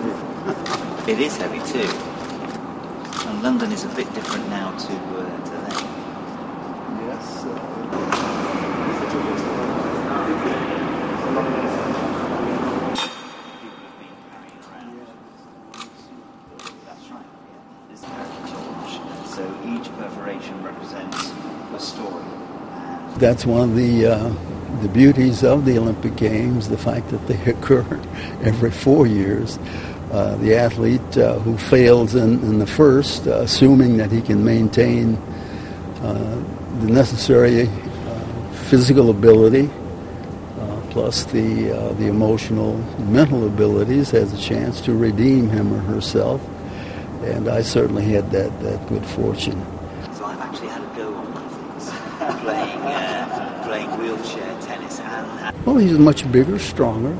heavy. it is heavy too. And London is a bit different now to, uh, to then. Yes. Uh, so each perforation represents a story. That's one of the uh the beauties of the Olympic Games, the fact that they occur every four years. Uh, the athlete uh, who fails in, in the first, uh, assuming that he can maintain uh, the necessary uh, physical ability uh, plus the the emotional, mental abilities, has a chance to redeem him or herself. And I certainly had that, that good fortune. So I've actually had a go on my things, playing playing wheelchair tennis and. Well, he's much bigger, stronger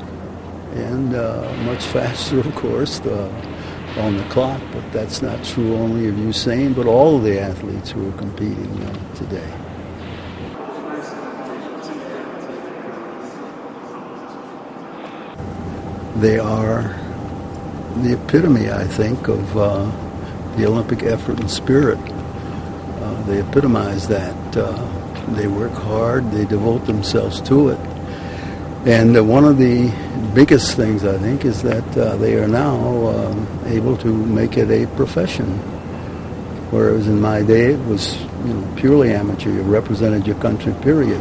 and uh, much faster, of course, on the clock. But that's not true only of Usain, but all of the athletes who are competing uh, today. They are the epitome, I think, of uh, the Olympic effort and spirit. Uh, they epitomize that. Uh, they work hard, they devote themselves to it. And uh, one of the biggest things, I think, is that uh, they are now um, able to make it a profession. Whereas in my day, it was you know, purely amateur. You represented your country, period.